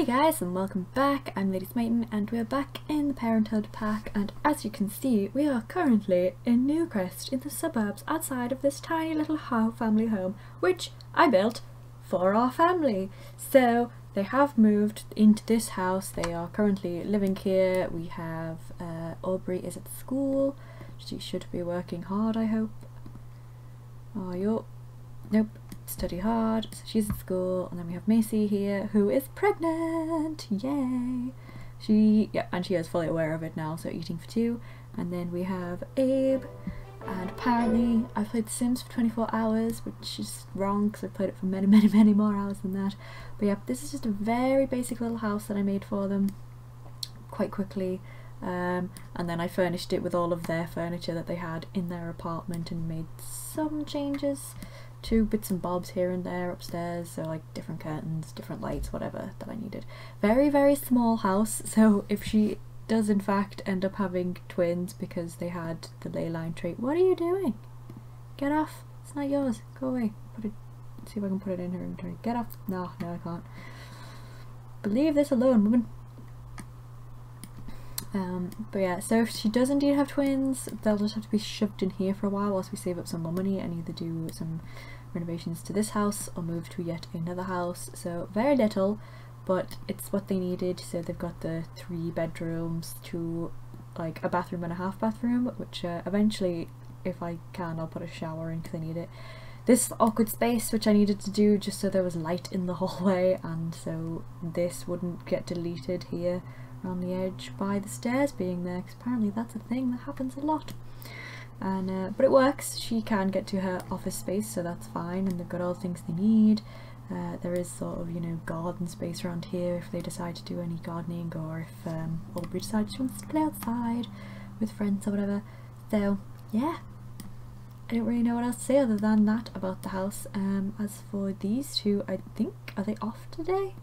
Hey guys and welcome back, I'm Lady Smitan and we're back in the Parenthood pack and as you can see we are currently in Newcrest in the suburbs outside of this tiny little ho family home which I built for our family. So they have moved into this house, they are currently living here, we have uh, Aubrey is at school, she should be working hard I hope. Oh, you? Nope, study hard. So she's at school, and then we have Macy here, who is pregnant. Yay! She yeah, and she is fully aware of it now. So eating for two, and then we have Abe. And apparently, I played Sims for 24 hours, which is wrong because I played it for many, many, many more hours than that. But yeah, this is just a very basic little house that I made for them quite quickly. Um, and then I furnished it with all of their furniture that they had in their apartment and made some changes two bits and bobs here and there upstairs, so like different curtains, different lights, whatever that I needed. Very, very small house, so if she does in fact end up having twins because they had the ley line trait, what are you doing? Get off. It's not yours. Go away. Put it see if I can put it in her inventory. Get off. No, no I can't. Believe this alone, woman. Um, but yeah, so if she does indeed have twins, they'll just have to be shoved in here for a while whilst we save up some more money and either do some renovations to this house or move to yet another house. So very little, but it's what they needed. So they've got the three bedrooms, to like a bathroom and a half bathroom, which uh, eventually, if I can, I'll put a shower in because I need it. This awkward space, which I needed to do just so there was light in the hallway, and so this wouldn't get deleted here around the edge by the stairs being there, because apparently that's a thing that happens a lot and uh, but it works. She can get to her office space so that's fine and they've got all the things they need. Uh, there is sort of you know garden space around here if they decide to do any gardening or if um, Aubrey decides she wants to play outside with friends or whatever. So yeah. I don't really know what else to say other than that about the house. Um, as for these two I think are they off today?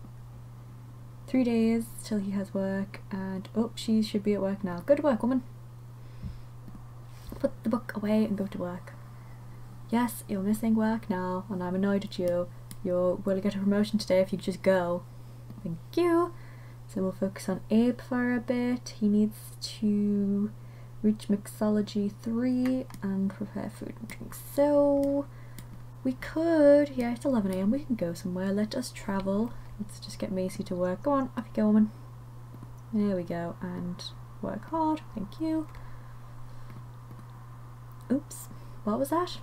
Three days till he has work and oh she should be at work now. Good work woman put the book away and go to work. Yes, you're missing work now, and I'm annoyed at you. You will get a promotion today if you just go. Thank you. So we'll focus on Abe for a bit. He needs to reach mixology 3 and prepare food and drink. So we could, yeah, it's 11am, we can go somewhere. Let us travel. Let's just get Macy to work. Go on, off you go, woman. There we go, and work hard. Thank you. Oops, what was that?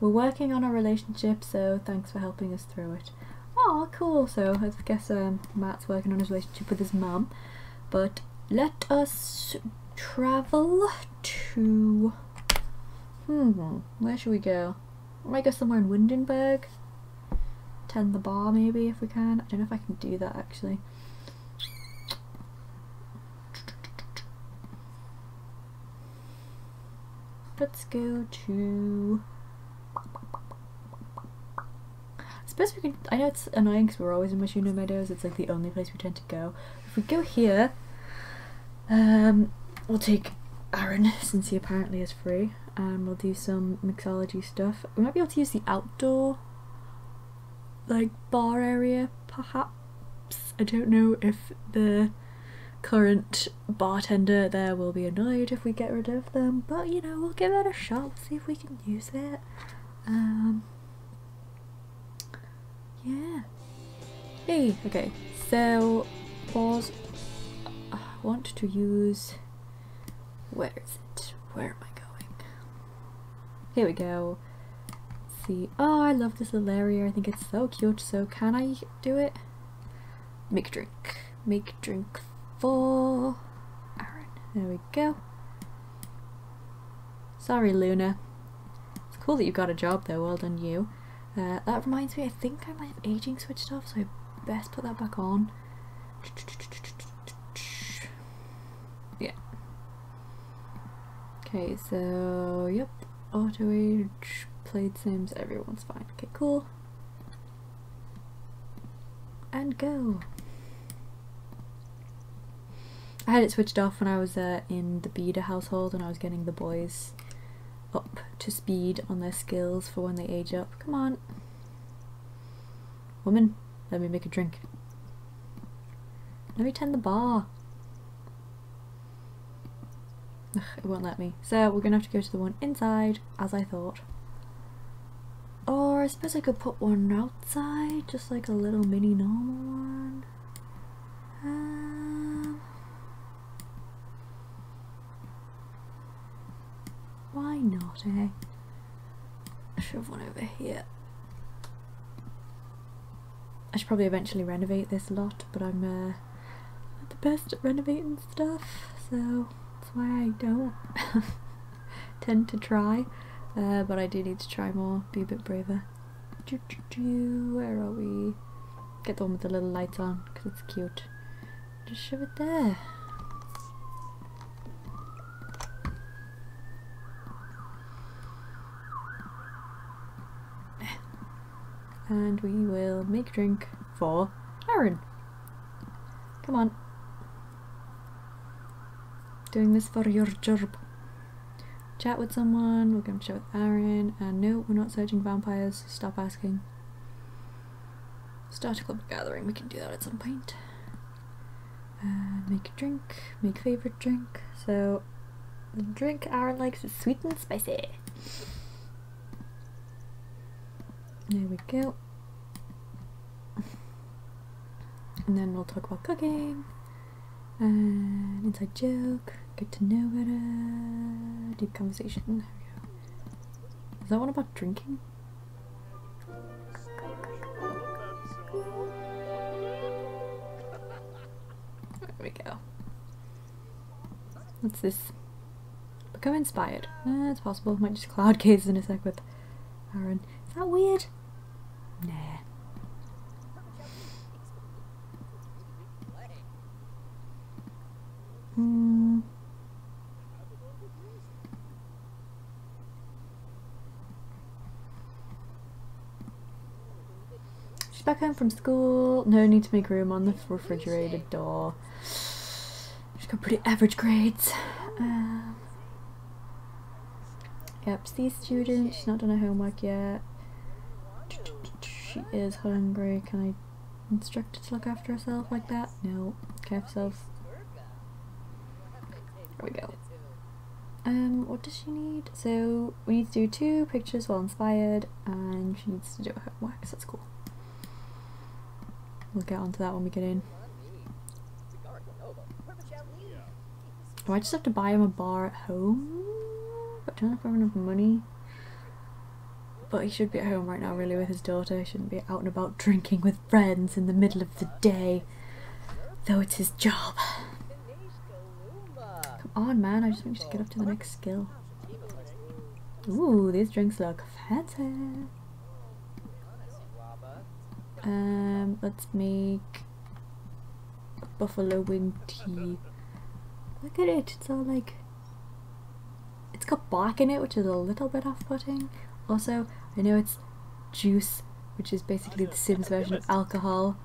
We're working on our relationship, so thanks for helping us through it. Oh, cool. So I guess um, Matt's working on his relationship with his mum. But let us travel to... Hmm, where should we go? I might go somewhere in Windenburg. Tend the bar maybe if we can. I don't know if I can do that actually. Let's go to I suppose we can I know it's annoying because we're always in Machino Meadows it's like the only place we tend to go. If we go here um we'll take Aaron since he apparently is free and we'll do some mixology stuff. We might be able to use the outdoor like bar area perhaps? I don't know if the current bartender there will be annoyed if we get rid of them, but you know, we'll give it a shot, see if we can use it. Um, yeah. Hey, okay, so pause. I want to use. Where is it? Where am I going? Here we go. See. Oh, I love this little area. I think it's so cute. So, can I do it? Make drink. Make drink for Aaron. There we go. Sorry, Luna. It's cool that you got a job though, well done you. Uh, that reminds me, I think I might have aging switched off, so I best put that back on. Yeah. Okay, so, yep, auto age, played Sims, everyone's fine. Okay, cool. And go. I had it switched off when I was uh, in the Beda household and I was getting the boys up to speed on their skills for when they age up. Come on. Woman, Let me make a drink. Let me tend the bar. Ugh, it won't let me. So we're gonna have to go to the one inside, as I thought. Or I suppose I could put one outside, just like a little mini normal one. Not, eh? Have one over here. I should probably eventually renovate this lot, but I'm uh, not the best at renovating stuff, so that's why I don't tend to try. Uh, but I do need to try more, be a bit braver. Where are we? Get the one with the little lights on, because it's cute. Just shove it there. And we will make a drink for Aaron. Come on. Doing this for your job. Chat with someone, we're going to chat with Aaron, and no, we're not searching vampires, stop asking. Start a club gathering, we can do that at some point. And make a drink, make favourite drink. So, the drink Aaron likes is sweet and spicy. There we go. And then we'll talk about cooking and inside joke, get to know better, deep conversation. There we go. Is that one about drinking? There we go. What's this? Become inspired. Eh, it's possible. Might just cloud gaze in a sec with Aaron. Is that weird? Nah. Hmm. She's back home from school. No need to make room on the refrigerated door. She's got pretty average grades. Um, yep, student. She's not done her homework yet. She is hungry. Can I instruct her to look after herself like that? No. Care for herself. There we go. Um, what does she need? So we need to do two pictures while inspired, and she needs to do her homework. So that's cool. We'll get onto that when we get in. Do I just have to buy him a bar at home, but don't have enough money. But he should be at home right now, really, with his daughter. He shouldn't be out and about drinking with friends in the middle of the day, though it's his job. On, man, I just want you to get up to the next skill. Ooh, these drinks look fancy. Um, let's make buffalo wing tea. Look at it, it's all like it's got bark in it, which is a little bit off-putting. Also, I know it's juice, which is basically the Sims version of alcohol,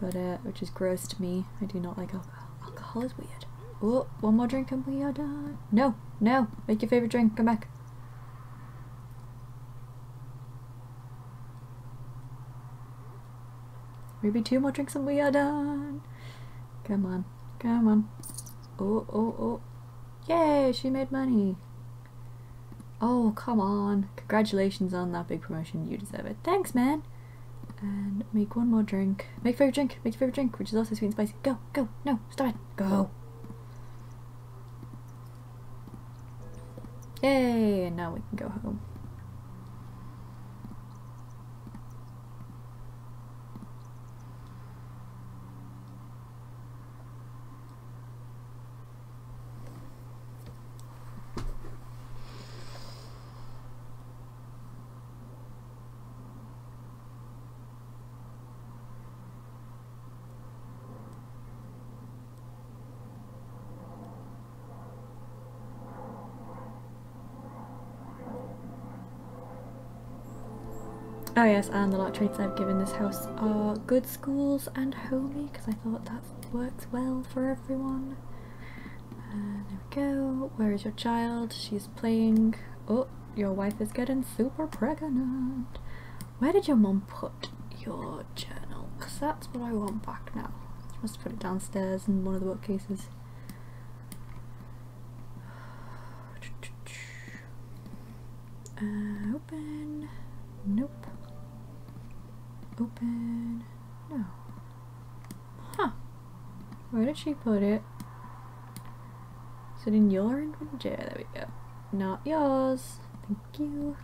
but uh, which is gross to me. I do not like alcohol. Alcohol is weird. Oh, one more drink and we are done. No, no, make your favorite drink. Come back. Maybe two more drinks and we are done. Come on, come on. Oh, oh, oh. Yay, she made money. Oh, come on. Congratulations on that big promotion. You deserve it. Thanks, man. And make one more drink. Make your favorite drink. Make your favorite drink, which is also sweet and spicy. Go, go. No, stop it. Go. Yay, and now we can go home. Oh yes, and the lot traits I've given this house are good schools and homey because I thought that works well for everyone. And there we go. Where is your child? She's playing. Oh, your wife is getting super pregnant. Where did your mum put your journal? Because that's what I want back now. Must put it downstairs in one of the bookcases. Uh, open. Nope. Open. No. Huh. Where did she put it? Is it in your inventory? There we go. Not yours. Thank you.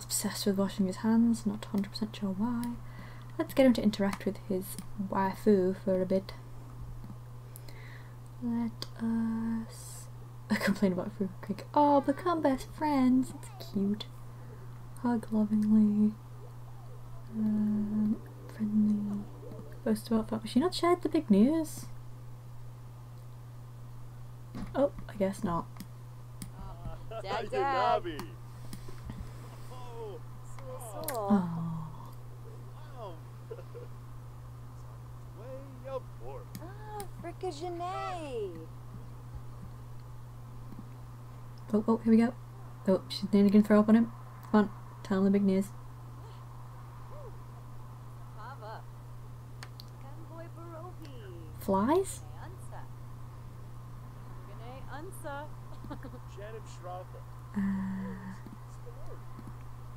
Obsessed with washing his hands, not 100% sure why. Let's get him to interact with his waifu for a bit. Let us complain about Fruit Creek. Oh, become best friends. It's cute. Hug lovingly. Um, friendly. Boast about fun. She not shared the big news? Oh, I guess not. Dad, Dad. Oh. Wow. Way up for Ah, fricka Janae. Oh, oh, here we go. Oh, she's nearly gonna throw up on him. Come on, tell him the big news. Flies? Uh,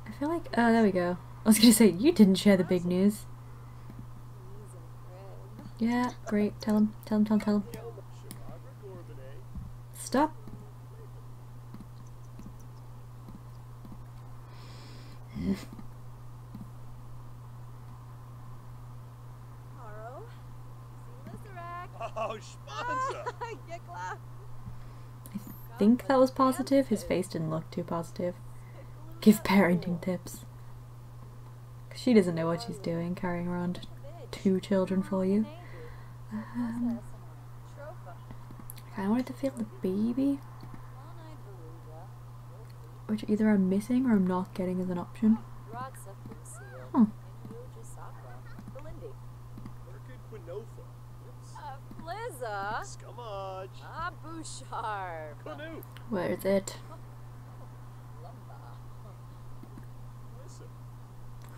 I feel like. Oh, there we go. I was gonna say, you didn't share the big news. Yeah, great. Tell him, tell him, tell him, tell him. Think that was positive. His face didn't look too positive. Give parenting tips. she doesn't know what she's doing, carrying around two children for you. Um, I wanted to feel the baby, which either I'm missing or I'm not getting as an option. Hmm. Flizza. Scumage. Ah, Bouchard. Canoe. Where is it? Lumba.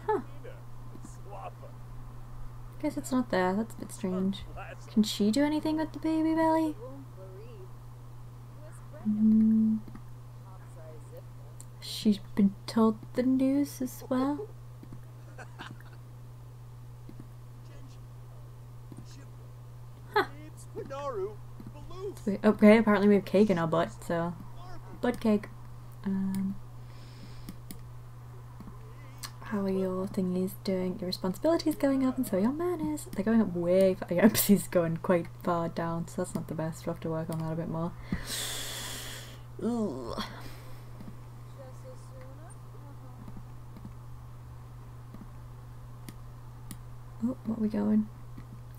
Huh. Guess it's not there. That's a bit strange. Can she do anything with the baby belly? Boom, Floride. West Brenham. Mm, she's been told the news as well. Huh. It's Panaru. Baloof. Okay, apparently we have cake in our butt, so butt cake. Um, how are your thingies doing? Your responsibilities going up, and so your manners. They're going up way. Far. Your empathy's going quite far down, so that's not the best. We'll have to work on that a bit more. Ugh. Oh, what are we going?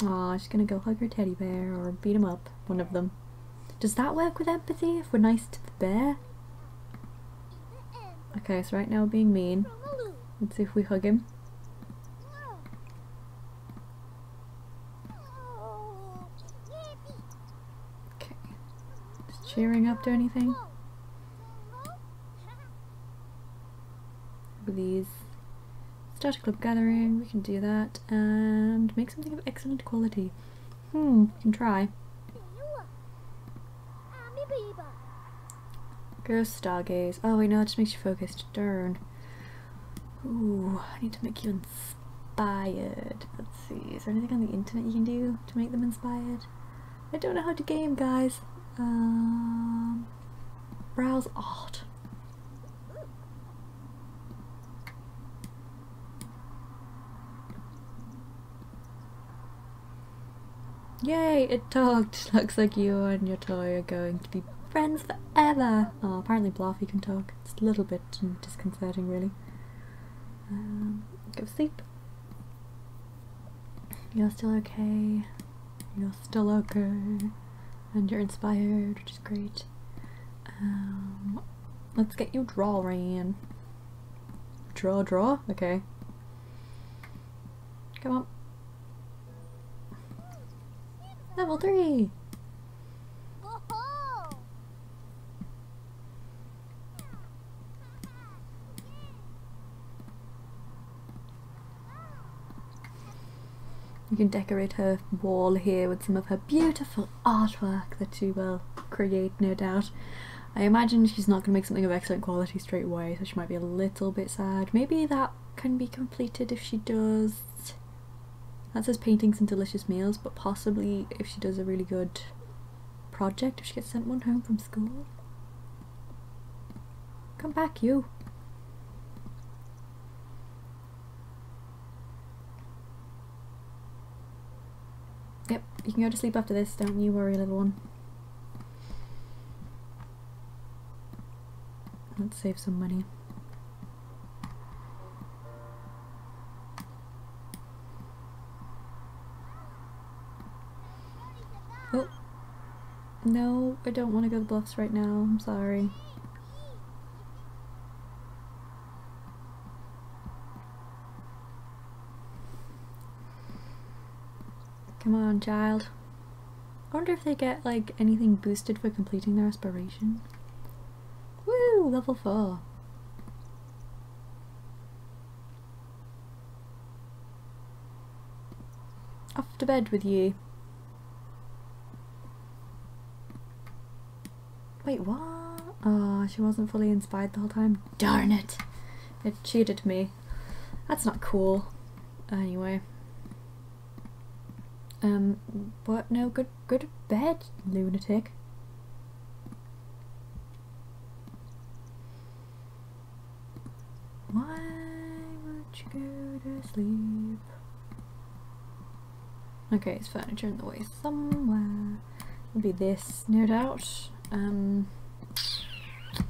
Aw, she's gonna go hug her teddy bear or beat him up. One of them. Does that work with empathy if we're nice to the bear? Okay, so right now we're being mean. Let's see if we hug him. Okay. Cheering up do anything? These. Start a club gathering, we can do that. And make something of excellent quality. Hmm, we can try. Go stargaze. Oh wait, no, that just makes you focused. Darn. Ooh, I need to make you inspired. Let's see, is there anything on the internet you can do to make them inspired? I don't know how to game, guys. Um, browse art. Yay, it talked. Looks like you and your toy are going to be friends forever. Oh, apparently Bluffy can talk. It's a little bit disconcerting, really. Um, go to sleep. You're still okay. You're still okay. And you're inspired, which is great. Um, let's get you drawing. Draw, draw? Okay. Come on. Level 3! We can decorate her wall here with some of her beautiful artwork that she will create, no doubt. I imagine she's not going to make something of excellent quality straight away, so she might be a little bit sad. Maybe that can be completed if she does. That says paintings and delicious meals, but possibly if she does a really good project, if she gets sent one home from school. Come back, you. Yep, you can go to sleep after this, don't you worry, little one. Let's save some money. Oh. No, I don't want to go to the bluffs right now. I'm sorry. Come on, child. I wonder if they get like anything boosted for completing their aspiration. Woo! Level 4. Off to bed with you. Wait, what? Oh, she wasn't fully inspired the whole time. Darn it! It cheated me. That's not cool. Anyway. Um, what? No, good, go to bed, lunatic. Why would you go to sleep? Okay, it's furniture in the way somewhere. It'll be this, no doubt. Um, I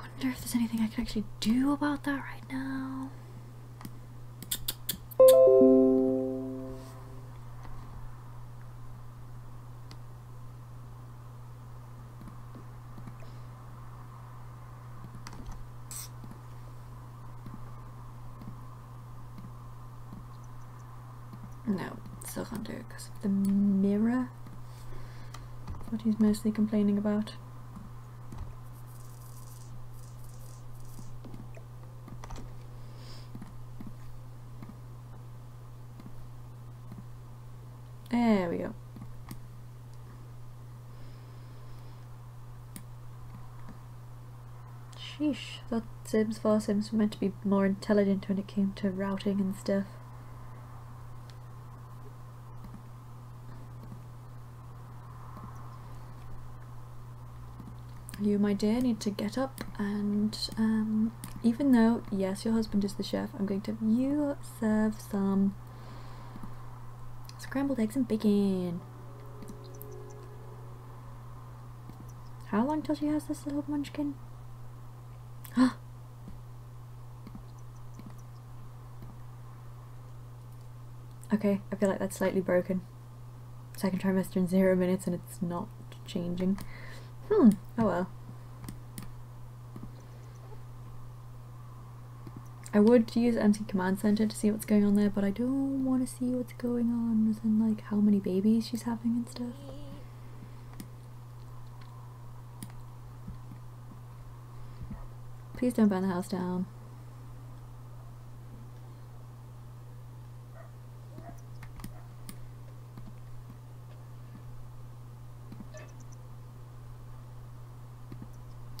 wonder if there's anything I can actually do about that right now. No, still can't do it because of the mirror. What he's mostly complaining about. There we go. Sheesh, thought Sims 4 Sims were meant to be more intelligent when it came to routing and stuff. You, my dear, need to get up and um, even though, yes, your husband is the chef, I'm going to have you serve some scrambled eggs and bacon. How long till she has this little munchkin? okay, I feel like that's slightly broken. Second trimester in zero minutes and it's not changing. Hmm, oh well. I would use MC Command Center to see what's going on there, but I don't want to see what's going on as in like how many babies she's having and stuff. Please don't burn the house down.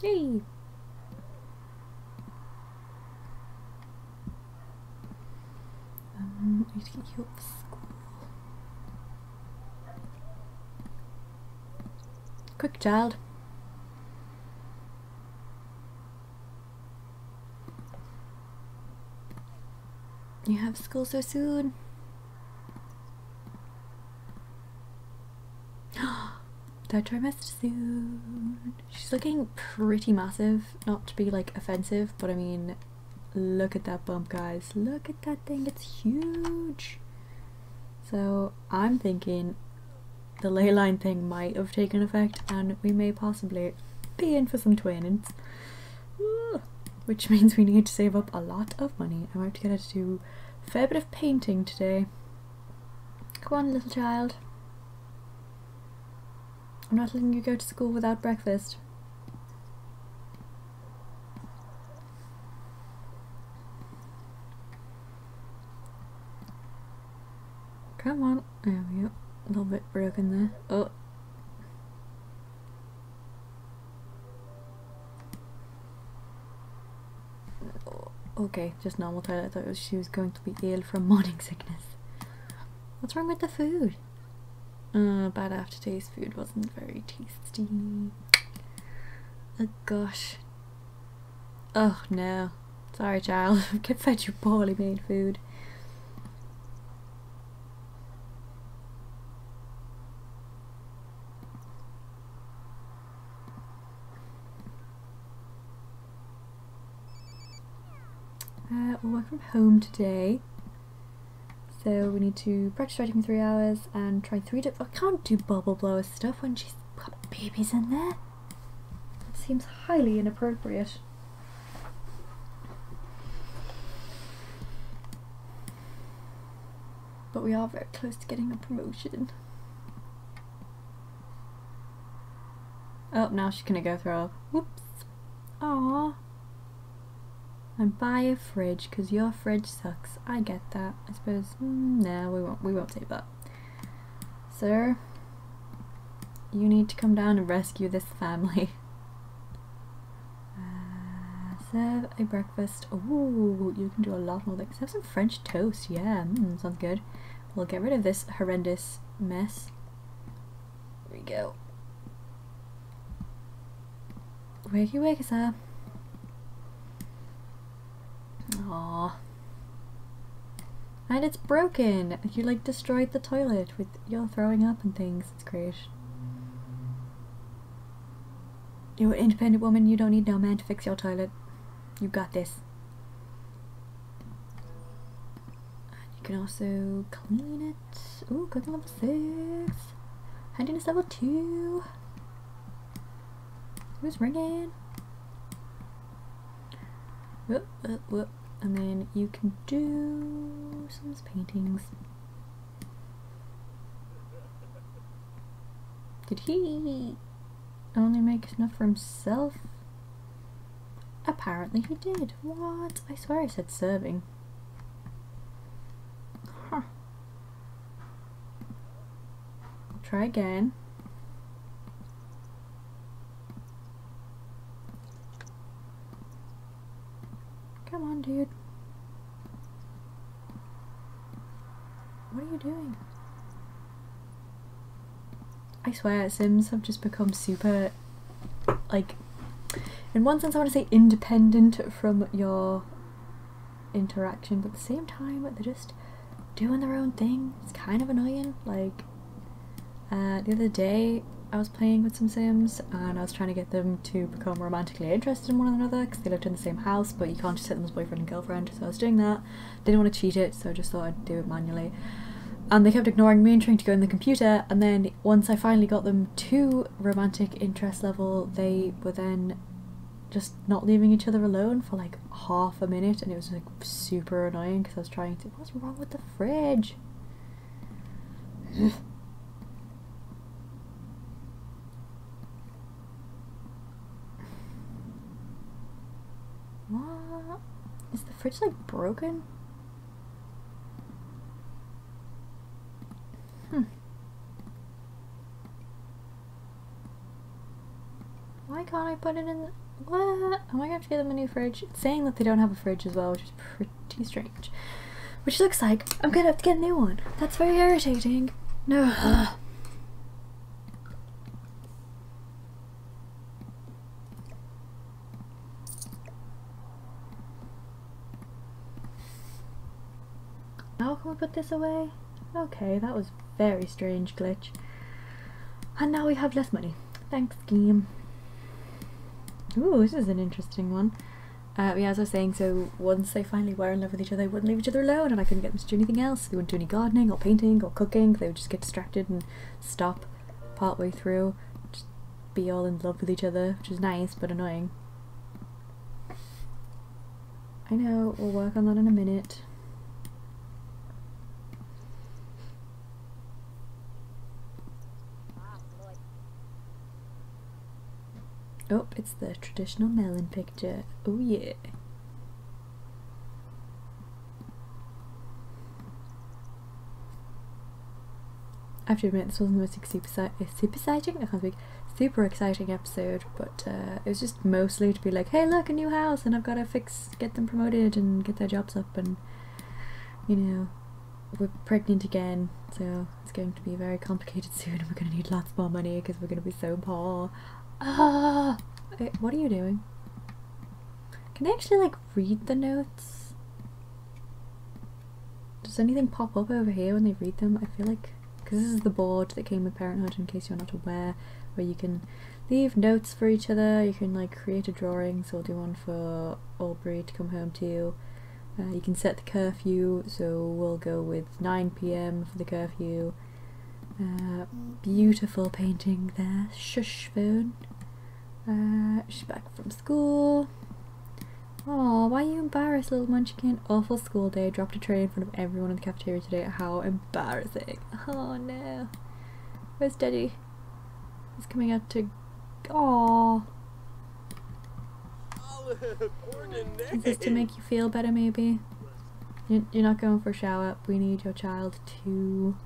Yay! Um, I need to get you up for school. Quick, child. You have school so soon. Third trimester soon. She's looking pretty massive. Not to be like offensive, but I mean, look at that bump, guys. Look at that thing. It's huge. So I'm thinking the ley line thing might have taken effect, and we may possibly be in for some twins. Which means we need to save up a lot of money. I might have to get her to fair bit of painting today. Come on, little child. I'm not letting you go to school without breakfast. Come on. There we go. A little bit broken there. Oh. Okay, just normal toilet. I thought she was going to be ill from morning sickness. What's wrong with the food? Uh, bad aftertaste. Food wasn't very tasty. Oh gosh. Oh no. Sorry, child. Get fed you poorly made food. Uh, we'll work from home today. So we need to practice writing for three hours and try three I can't do bubble blower stuff when she's got babies in there. That seems highly inappropriate. But we are very close to getting a promotion. Oh, now she's gonna go throw up. Whoops. And buy a fridge because your fridge sucks. I get that. I suppose. Mm, no, we won't. We won't save that. Sir, you need to come down and rescue this family. Uh, serve a breakfast. Ooh, you can do a lot more things. Have some French toast. Yeah, mm, sounds good. We'll get rid of this horrendous mess. Here we go. Wakey wakey, sir. Aww. And it's broken! You like destroyed the toilet with your throwing up and things. It's great. You're an independent woman, you don't need no man to fix your toilet. You got this. And you can also clean it. Ooh, cooking level 6. Handiness level 2. Who's ringing? Whoop, whoop, whoop. And then you can do some paintings. Did he only make enough for himself? Apparently he did. What? I swear I said serving. Huh. Try again. Come on, dude. What are you doing? I swear, Sims have just become super, like, in one sense I want to say independent from your interaction, but at the same time they're just doing their own thing. It's kind of annoying. Like, uh, the other day I was playing with some Sims and I was trying to get them to become romantically interested in one another because they lived in the same house, but you can't just set them as boyfriend and girlfriend. So I was doing that. Didn't want to cheat it, so I just thought I'd do it manually. And they kept ignoring me and trying to go in the computer. And then once I finally got them to romantic interest level, they were then just not leaving each other alone for like half a minute, and it was like super annoying because I was trying to. What's wrong with the fridge? What? Is the fridge like broken? Hmm. Why can't I put it in the- What? Am I gonna have to get them a new fridge? It's saying that they don't have a fridge as well, which is pretty strange. Which looks like I'm gonna have to get a new one. That's very irritating. No. Put this away? Okay, that was very strange glitch. And now we have less money. Thanks, game. Ooh, this is an interesting one. Uh, yeah, as I was saying, so once they finally were in love with each other, they wouldn't leave each other alone, and I couldn't get them to do anything else. They wouldn't do any gardening, or painting, or cooking. They would just get distracted and stop partway through. Just be all in love with each other, which is nice, but annoying. I know, we'll work on that in a minute. Oh, it's the traditional melon picture. Oh yeah. I have to admit this wasn't the most super, super exciting. I can't speak. Super exciting episode, but uh, it was just mostly to be like, hey, look, a new house, and I've got to fix, get them promoted, and get their jobs up, and you know, we're pregnant again, so it's going to be very complicated soon, and we're going to need lots more money because we're going to be so poor. Ah, Wait, what are you doing? Can I actually like read the notes? Does anything pop up over here when they read them? I feel like because this is the board that came with Parenthood, in case you're not aware, where you can leave notes for each other. You can like create a drawing, so I'll do one for Aubrey to come home to. Uh, you can set the curfew, so we'll go with 9 p.m. for the curfew. Uh, beautiful painting there. Shush phone. Uh, she's back from school. Oh, why are you embarrassed, little munchkin? Awful school day. Dropped a tray in front of everyone in the cafeteria today. How embarrassing. Oh no. Where's Daddy? He's coming out to. Olive, Is this to make you feel better, maybe? You- You're not going for a shower. We need your child to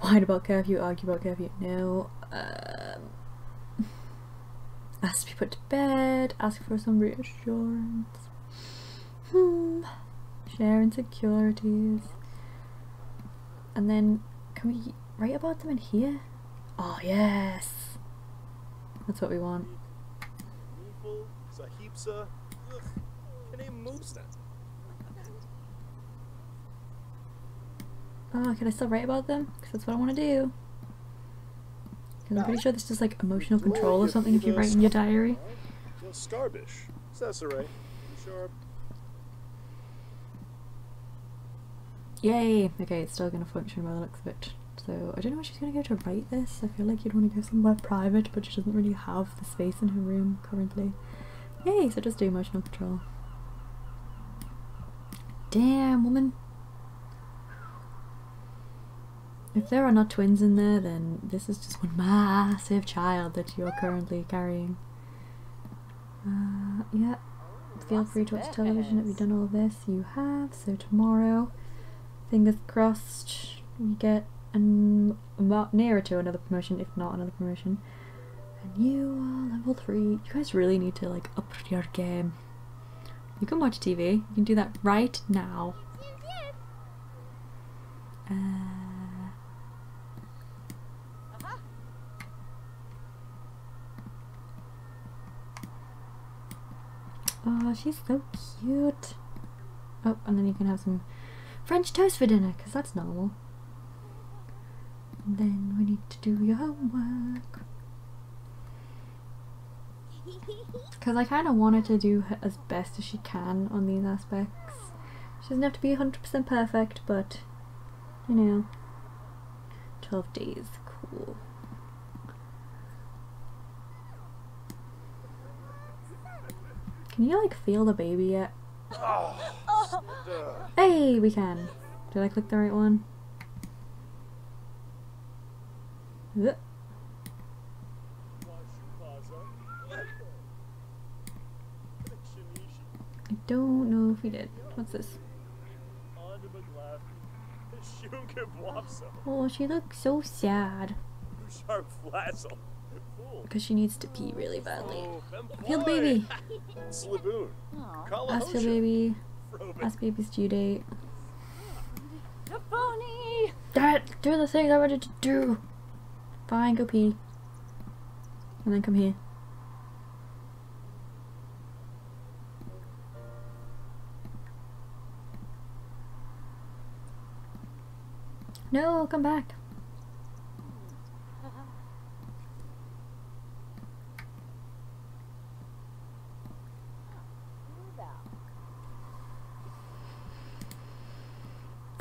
whine about curfew, argue about curfew. No. Um, ask to be put to bed. Ask for some reassurance. Hmm. Share insecurities. And then, can we write about them in here? Oh, yes. That's what we want. Oh, can I still write about them? Because that's what I want to do. Because I'm pretty sure this is like emotional control or something if you write in your diary. Starbish. Cesare. Sharp. Yay! Okay, it's still going to function by the looks of it. So, I don't know where she's going to go to write this. I feel like you'd want to go somewhere private, but she doesn't really have the space in her room currently. Yay! So just do emotional control. Damn, woman. If there are not twins in there, then this is just one massive child that you're currently carrying. Uh, yeah. Feel free to watch television if you've done all this. You have. So tomorrow, fingers crossed, we get an, nearer to another promotion, if not another promotion. And you are level three. You guys really need to like up your game. You can watch TV. You can do that right now. Uh, Oh, she's so cute. Oh, and then you can have some French toast for dinner, because that's normal. And then we need to do your homework. Because I kind of want her to do h- as best as she can on these aspects. She doesn't have to be 100% perfect, but, you know, 12 days, cool. Can you like feel the baby yet? Ugh. Hey, we can. Did I click the right one? Ugh. I don't know if we did. What's this? Oh, she looks so sad. Sharp Flassel. Fool. Because she needs to pee really badly. Oh, Feel the baby. Ask for Kalahosha. baby. Frobin. Ask baby's due date. The pony! Dad, do the things I wanted to do. Fine, go pee. And then come here. No, come back.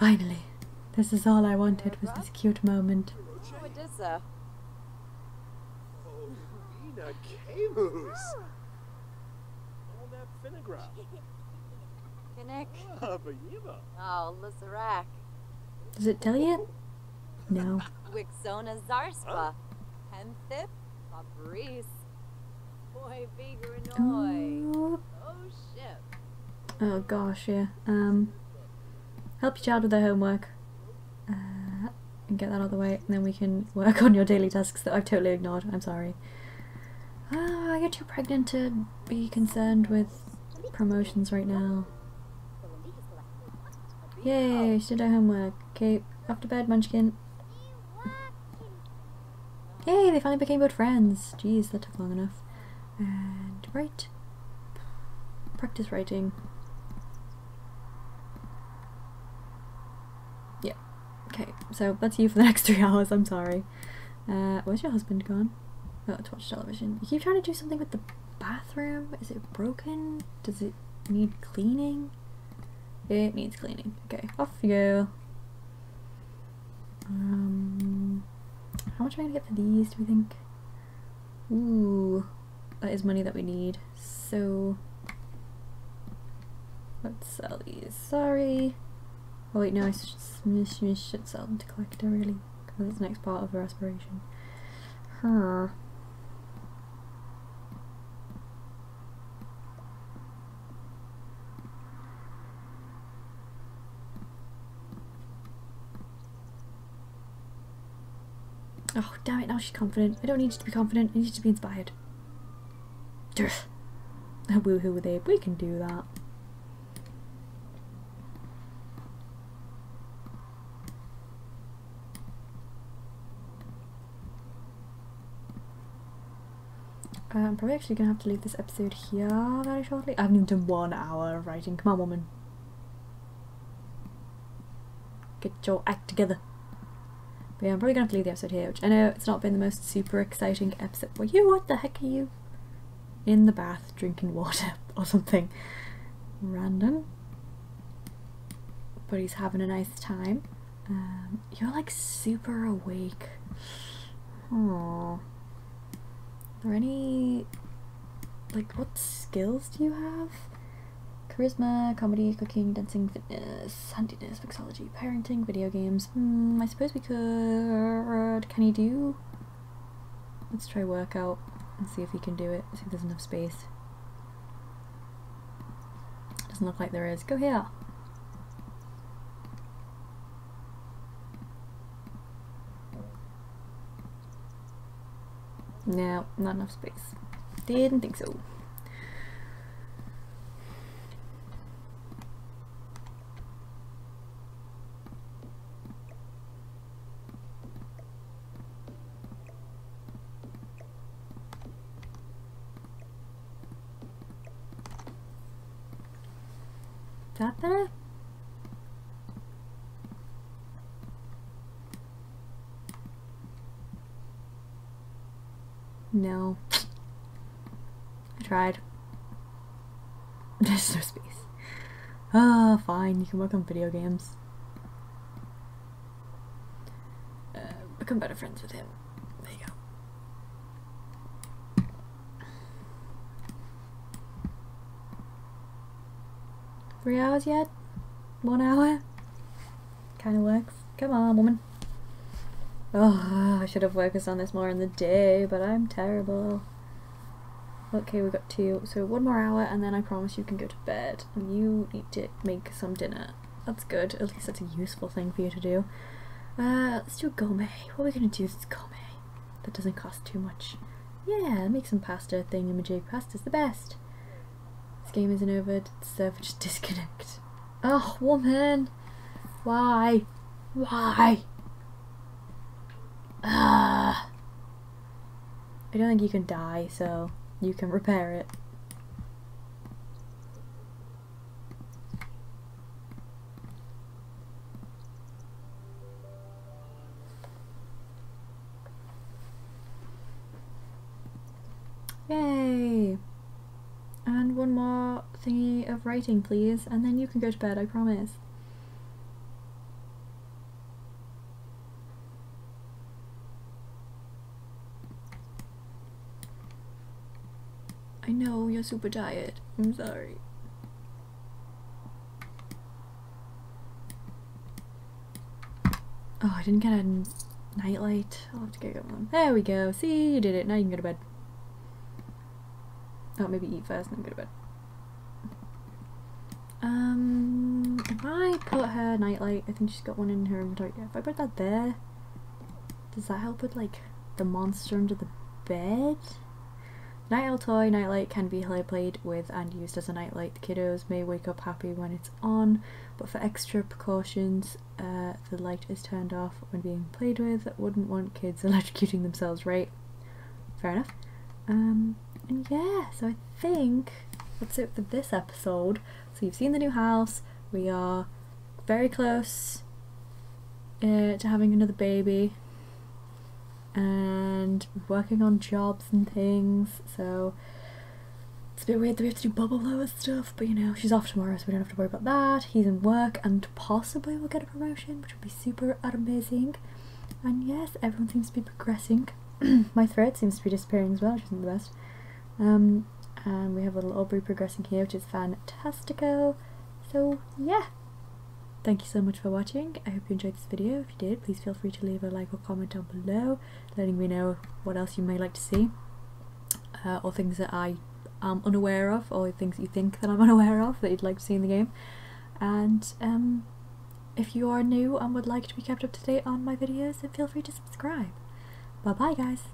Finally. This is all I wanted was this cute moment. What is that? Oh, Ina Camus. All that Finnegraph. Kinnick. Ah, Bayiba. Oh, Lizarac. Does it tell you? No. Wixona Zarspa. Henthip. Fabrice. Boy, Bigranoi. Oh, Oh, shit. oh gosh, yeah. Um, help your child with their homework. Uh, and get that out of the way, and then we can work on your daily tasks that I've totally ignored. I'm sorry. Ah, you're too pregnant to be concerned with promotions right now. Yay, she did her homework. Okay, off to bed, Munchkin. Yay, they finally became good friends. Jeez, that took long enough. And write. Practice writing. Yeah. Okay, so that's you for the next three hours, I'm sorry. Uh, where's your husband gone? Oh, to watch television. You keep trying to do something with the bathroom? Is it broken? Does it need cleaning? It needs cleaning. Okay, off you go. Um, how much am I gonna get for these, do we think? Ooh, that is money that we need. So, let's sell these. Sorry. Oh wait, no, I sh sh should sell them to collector really, because it's the next part of her aspiration. Huh. Oh, damn it, now she's confident. I don't need you to be confident, I need you to be inspired. Woohoo with Abe, we can do that. Uh, I'm probably actually gonna have to leave this episode here very shortly. I haven't even done one hour of writing. Come on, woman. Get your act together. But yeah, I'm probably gonna have to leave the episode here, which I know it's not been the most super exciting episode for you. What the heck are you? In the bath drinking water or something random. But he's having a nice time. Um, you're like super awake. Aww. Are there any like what skills do you have? Charisma, comedy, cooking, dancing, fitness, handiness, mixology, parenting, video games. Hmm, I suppose we could. Can he do? Let's try workout and see if he can do it. See if there's enough space. Doesn't look like there is. Go here. No, not enough space. Didn't think so. Is that better? No. I tried. There's no space. Ah, fine, you can work on video games. Uh, become better friends with him. There you go. Three hours yet? One hour? Kinda works. Come on, woman. Oh, I should have focused on this more in the day, but I'm terrible. Okay, we got two, so one more hour and then I promise you can go to bed. And you need to make some dinner. That's good, at least that's a useful thing for you to do. Uh, let's do a gourmet. What are we gonna do with gourmet? That doesn't cost too much. Yeah, make some pasta thing, thingamajig. Pasta's the best. This game isn't over, server just disconnect. Oh, woman! Why? Why? Ah. I don't think you can die, so you can repair it. Yay! And one more thingy of writing, please, and then you can go to bed, I promise. Know you're super tired. I'm sorry. Oh, I didn't get a nightlight. I'll have to get one. There we go. See, you did it. Now you can go to bed. Oh, maybe eat first and then go to bed. Um, if I put her nightlight, I think she's got one in her inventory. Yeah, if I put that there, Does that help with like the monster under the bed? Night owl toy nightlight can be played with and used as a nightlight. The kiddos may wake up happy when it's on, but for extra precautions, uh, the light is turned off when being played with. Wouldn't want kids electrocuting themselves, right? Fair enough. Um, and yeah, so I think that's it for this episode. So you've seen the new house. We are very close uh, to having another baby and working on jobs and things so it's a bit weird that we have to do bubble lower stuff but you know she's off tomorrow so we don't have to worry about that. He's in work and possibly we'll get a promotion which would be super amazing. And yes everyone seems to be progressing. My thread seems to be disappearing as well which isn't the best. Um, and we have a little Aubrey progressing here which is fantastico. So yeah Thank you so much for watching. I hope you enjoyed this video. If you did, please feel free to leave a like or comment down below, letting me know what else you may like to see, uh, or things that I am unaware of, or things that you think that I'm unaware of that you'd like to see in the game. And um, if you are new and would like to be kept up to date on my videos, then feel free to subscribe. Bye bye, guys.